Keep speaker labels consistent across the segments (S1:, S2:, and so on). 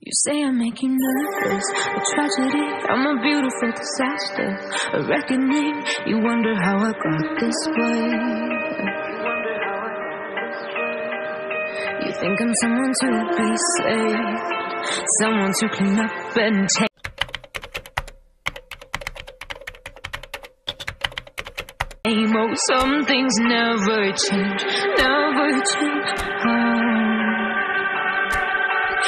S1: You say I'm making nervous, a tragedy I'm a beautiful disaster, a reckoning. You wonder how I got this way. You think I'm someone to be saved, someone to clean up and take. Oh, some things never change, never change. Oh.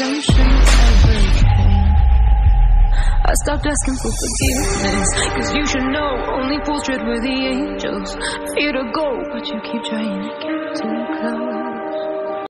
S1: Never. I stopped asking for forgiveness, cause you should know only fools tread where the angels fear to go, but you keep